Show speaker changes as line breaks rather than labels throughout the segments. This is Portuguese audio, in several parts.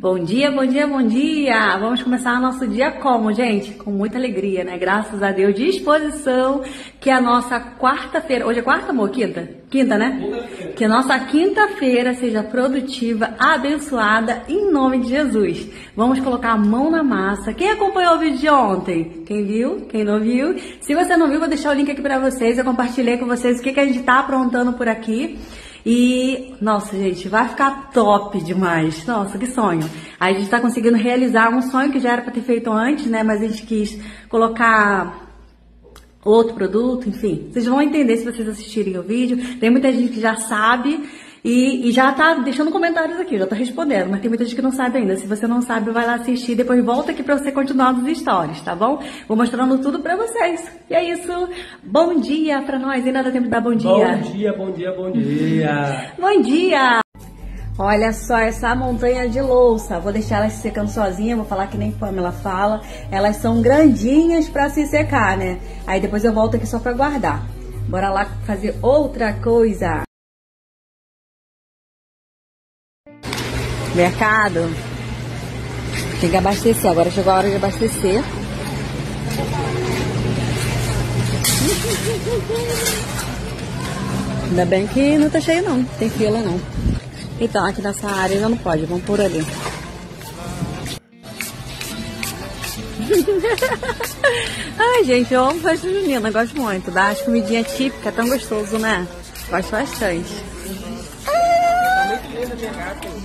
Bom dia, bom dia, bom dia! Vamos começar nosso dia como, gente? Com muita alegria, né? Graças a Deus, disposição, que a nossa quarta-feira, hoje é quarta, amor? Quinta? Quinta, né? Que a nossa quinta-feira seja produtiva, abençoada, em nome de Jesus. Vamos colocar a mão na massa. Quem acompanhou o vídeo de ontem? Quem viu? Quem não viu? Se você não viu, vou deixar o link aqui pra vocês. Eu compartilhei com vocês o que, que a gente tá aprontando por aqui. E, nossa, gente, vai ficar top demais. Nossa, que sonho. A gente tá conseguindo realizar um sonho que já era para ter feito antes, né? Mas a gente quis colocar outro produto, enfim. Vocês vão entender se vocês assistirem o vídeo. Tem muita gente que já sabe, e, e, já tá deixando comentários aqui, já tá respondendo, mas tem muita gente que não sabe ainda. Se você não sabe, vai lá assistir, depois volta aqui pra você continuar nos stories, tá bom? Vou mostrando tudo pra vocês. E é isso. Bom dia pra nós, ainda dá tempo de dar bom dia.
Bom dia, bom dia, bom dia.
bom dia! Olha só essa montanha de louça. Vou deixar elas secando sozinha, vou falar que nem Pamela fala. Elas são grandinhas para se secar, né? Aí depois eu volto aqui só para guardar. Bora lá fazer outra coisa. Mercado. Tem que abastecer. Agora chegou a hora de abastecer. Ainda bem que não tá cheio não. Tem fila não. Então, aqui nessa área não pode. Vamos por ali. Ai, gente, eu amo festa junina. Gosto muito. Dá as comidinhas típicas. É tão gostoso, né? Gosto bastante.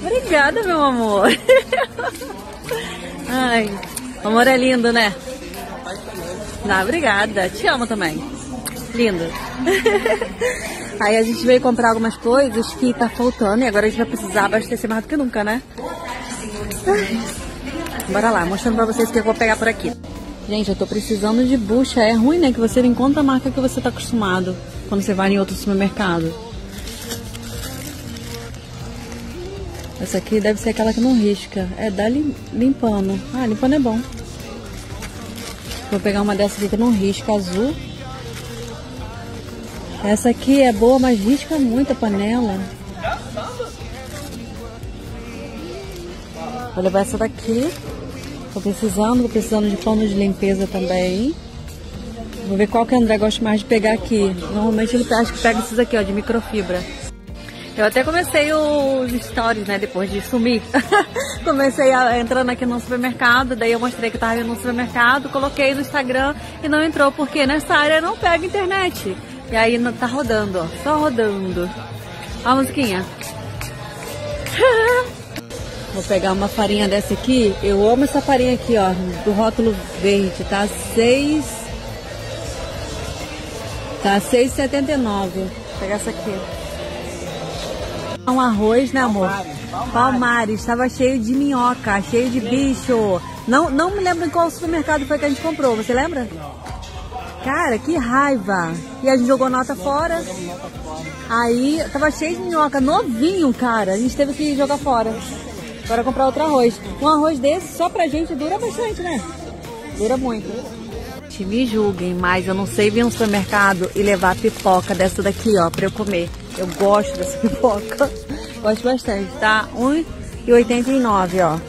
Obrigada, meu amor. Ai, o amor é lindo, né? Não, obrigada. Te amo também. Lindo. Aí a gente veio comprar algumas coisas que tá faltando e agora a gente vai precisar abastecer mais do que nunca, né? Bora lá, mostrando pra vocês o que eu vou pegar por aqui. Gente, eu tô precisando de bucha. É ruim, né? Que você não encontra a marca que você tá acostumado quando você vai em outro supermercado. Essa aqui deve ser aquela que não risca. É da limpando. Ah, limpando é bom. Vou pegar uma dessa aqui que não risca, azul. Essa aqui é boa, mas risca muito a panela. Vou levar essa daqui. Tô precisando, tô precisando de pano de limpeza também. Vou ver qual que o André gosta mais de pegar aqui. Normalmente ele acha que pega esses aqui, ó, de microfibra. Eu até comecei os stories, né, depois de sumir. comecei a, entrando aqui no supermercado, daí eu mostrei que estava no supermercado, coloquei no Instagram e não entrou, porque nessa área não pega internet. E aí tá rodando, ó, só rodando. Ó a musiquinha. Vou pegar uma farinha dessa aqui. Eu amo essa farinha aqui, ó, do rótulo verde, tá? 6 Tá 6,79. Vou pegar essa aqui. Um arroz, né, amor? Palmares. Estava cheio de minhoca, cheio de bicho. Não, não me lembro em qual supermercado foi que a gente comprou. Você lembra? Cara, que raiva. E a gente jogou nota fora. Aí tava cheio de minhoca, novinho, cara. A gente teve que jogar fora. Agora comprar outro arroz. Um arroz desse só pra gente dura bastante, né? Dura muito. Me julguem, mas eu não sei vir no supermercado e levar pipoca dessa daqui, ó, pra eu comer. Eu gosto dessa pipoca. Gosto bastante, tá? R$1,89, ó.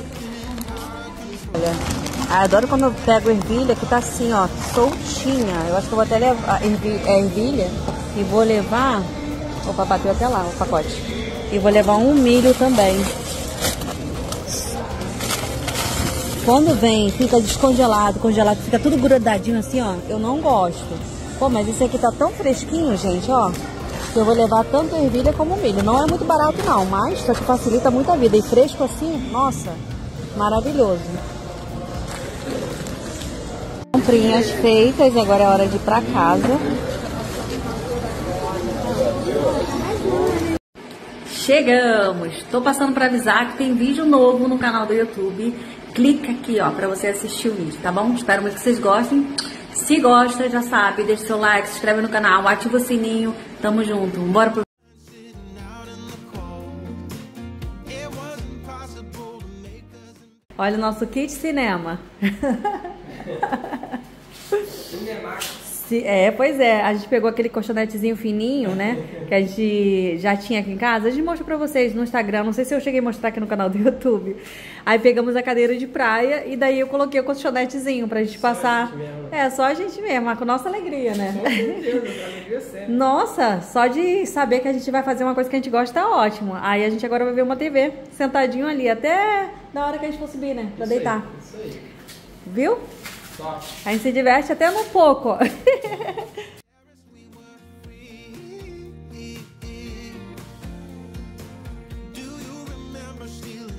Olha. Ah, adoro quando eu pego ervilha que tá assim, ó, soltinha. Eu acho que eu vou até levar ervilha, é, ervilha e vou levar. Opa, bateu até lá o pacote. E vou levar um milho também. Quando vem, fica descongelado, congelado, fica tudo grudadinho assim, ó. Eu não gosto. Pô, mas esse aqui tá tão fresquinho, gente, ó que eu vou levar tanto ervilha como milho. Não é muito barato não, mas isso aqui facilita muito a vida. E fresco assim, nossa, maravilhoso. Comprinhas feitas, agora é hora de ir pra casa. Chegamos! Tô passando para avisar que tem vídeo novo no canal do YouTube. Clica aqui, ó, para você assistir o vídeo, tá bom? Espero muito que vocês gostem. Se gosta, já sabe, deixa seu like, se inscreve no canal, ativa o sininho. Tamo junto. Bora pro Olha o nosso kit cinema. É, pois é. A gente pegou aquele colchonetezinho fininho, né? Que a gente já tinha aqui em casa. A gente mostra pra vocês no Instagram. Não sei se eu cheguei a mostrar aqui no canal do YouTube. Aí pegamos a cadeira de praia e daí eu coloquei o colchonetezinho pra gente só passar. A é, só a gente mesmo, com nossa alegria, né? Certeza, alegria séria. Nossa, só de saber que a gente vai fazer uma coisa que a gente gosta tá ótimo. Aí a gente agora vai ver uma TV sentadinho ali, até na hora que a gente for subir, né? Pra isso deitar. Aí, isso aí. Viu? A gente se diverte até no pouco.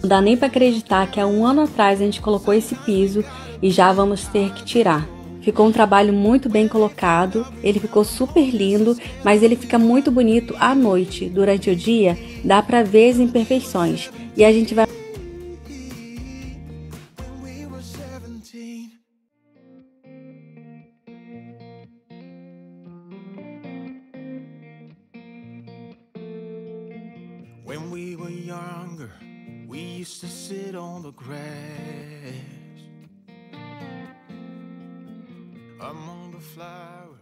Não dá nem para acreditar que há um ano atrás a gente colocou esse piso e já vamos ter que tirar. Ficou um trabalho muito bem colocado, ele ficou super lindo, mas ele fica muito bonito à noite. Durante o dia dá para ver as imperfeições e a gente vai sit on the grass among the flowers.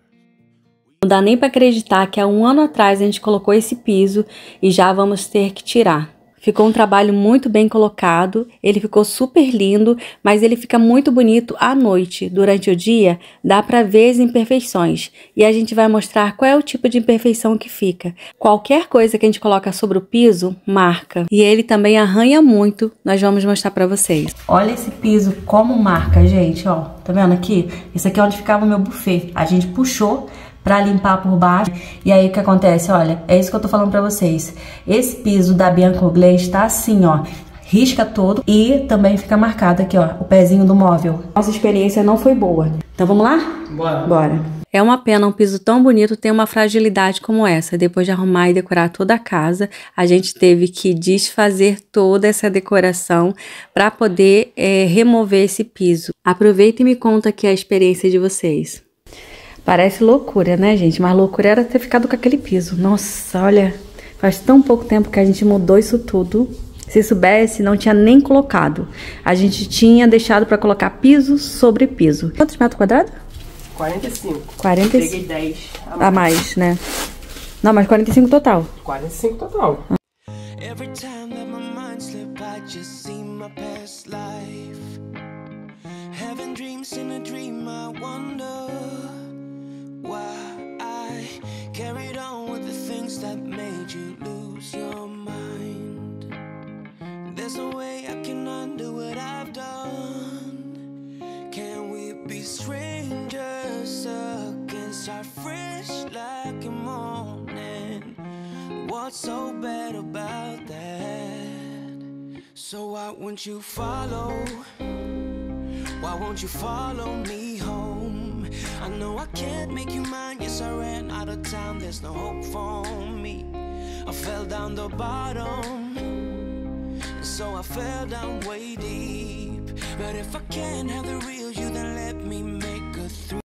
Não dá nem para acreditar que há um ano atrás a gente colocou esse piso e já vamos ter que tirar. Ficou um trabalho muito bem colocado, ele ficou super lindo, mas ele fica muito bonito à noite. Durante o dia, dá para ver as imperfeições e a gente vai mostrar qual é o tipo de imperfeição que fica. Qualquer coisa que a gente coloca sobre o piso, marca. E ele também arranha muito, nós vamos mostrar para vocês. Olha esse piso como marca, gente, ó. Tá vendo aqui? Isso aqui é onde ficava o meu buffet. A gente puxou para limpar por baixo. E aí o que acontece? Olha, é isso que eu tô falando para vocês. Esse piso da Bianco Glaze tá assim, ó, risca todo e também fica marcado aqui, ó, o pezinho do móvel. Nossa experiência não foi boa. Então vamos lá?
Bora.
Bora. É uma pena um piso tão bonito ter uma fragilidade como essa. Depois de arrumar e decorar toda a casa, a gente teve que desfazer toda essa decoração para poder é, remover esse piso. Aproveita e me conta aqui a experiência de vocês. Parece loucura, né, gente? Mas loucura era ter ficado com aquele piso. Nossa, olha, faz tão pouco tempo que a gente mudou isso tudo. Se soubesse, não tinha nem colocado. A gente tinha deixado para colocar piso sobre piso. Quantos metros quadrados?
45.
45.
Peguei 10
a mais. a mais, né? Não, mas 45 total.
45 total.
Every time that my mind slip, I just see my past life. Having dreams in a dream, I wonder. That made you lose your mind. There's no way I can undo what I've done. Can we be strangers again? Start fresh like a morning. What's so bad about that? So why won't you follow? Why won't you follow me home? I know I can't make you mine. Yes, I ran out of time. There's no hope for me. I fell down the bottom. So I fell down way deep. But if I can't have the real you Then let me make a through